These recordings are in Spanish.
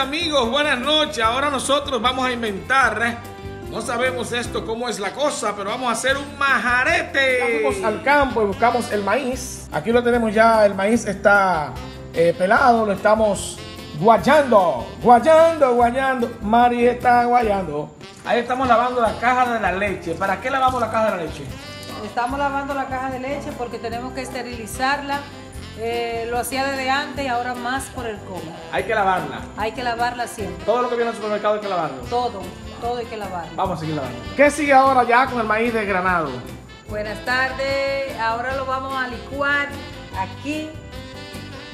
amigos, buenas noches. Ahora nosotros vamos a inventar. ¿eh? No sabemos esto cómo es la cosa, pero vamos a hacer un majarete. Vamos al campo y buscamos el maíz. Aquí lo tenemos ya, el maíz está eh, pelado, lo estamos guayando, guayando, guayando. Mari está guayando. Ahí estamos lavando la caja de la leche. ¿Para qué lavamos la caja de la leche? Estamos lavando la caja de leche porque tenemos que esterilizarla. Eh, lo hacía desde antes y ahora más por el COVID. Hay que lavarla. Hay que lavarla siempre. Todo lo que viene al supermercado hay que lavarlo. Todo, todo hay que lavarlo. Vamos a seguir lavando. ¿Qué sigue ahora ya con el maíz desgranado? Buenas tardes. Ahora lo vamos a licuar aquí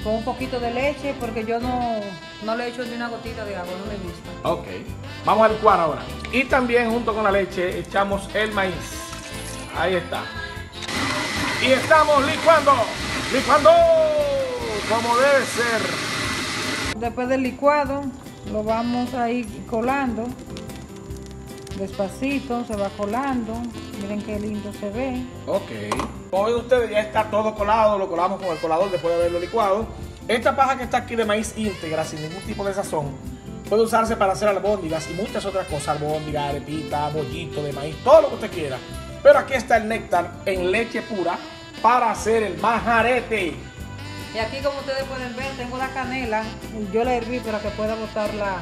con un poquito de leche porque yo no, no le echo ni una gotita de agua, no me gusta. Ok. Vamos a licuar ahora. Y también junto con la leche echamos el maíz. Ahí está. Y estamos licuando. Licuando como debe ser. Después del licuado lo vamos a ir colando. Despacito, se va colando. Miren qué lindo se ve. Ok. Como ven ustedes, ya está todo colado. Lo colamos con el colador después de haberlo licuado. Esta paja que está aquí de maíz íntegra, sin ningún tipo de sazón, puede usarse para hacer albóndigas y muchas otras cosas. Albóndigas, arepita, bollito de maíz, todo lo que usted quiera. Pero aquí está el néctar en leche pura para hacer el majarete. Y aquí como ustedes pueden ver, tengo la canela. Yo la herví para que pueda botar la,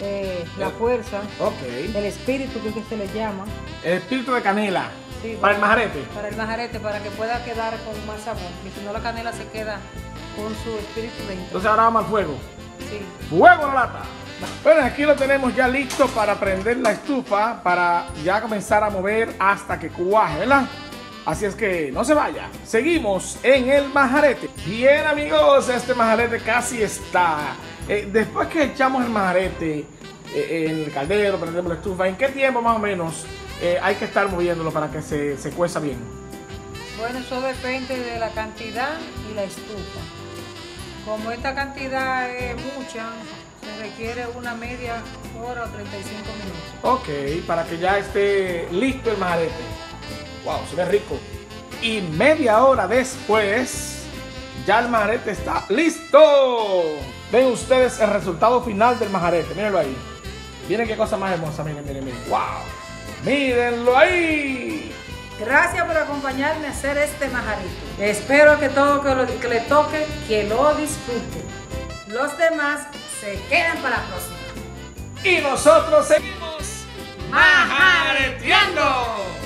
eh, la fuerza. Ok. El espíritu que es que se le llama. El espíritu de canela. Sí, para el majarete. Para el majarete, para que pueda quedar con más sabor. Y si no la canela se queda con su espíritu dentro. Entonces ahora vamos al fuego. Sí. ¡Fuego la lata! Bueno, aquí lo tenemos ya listo para prender la estufa, para ya comenzar a mover hasta que cuaje, ¿verdad? Así es que no se vaya. Seguimos en el majarete. Bien amigos, este majarete casi está. Eh, después que echamos el majarete eh, en el caldero, prendemos la estufa, ¿en qué tiempo más o menos eh, hay que estar moviéndolo para que se, se cueza bien? Bueno, eso depende de la cantidad y la estufa. Como esta cantidad es mucha, se requiere una media hora o 35 minutos. Ok, para que ya esté listo el majarete. Wow, se ve rico. Y media hora después, ya el majarete está listo. Ven ustedes el resultado final del majarete. Mírenlo ahí. Miren qué cosa más hermosa. Miren, miren, miren. Wow. Mírenlo ahí. Gracias por acompañarme a hacer este majarito. Espero que todo que, lo, que le toque, que lo disfrute. Los demás se quedan para la próxima. Y nosotros seguimos majareteando.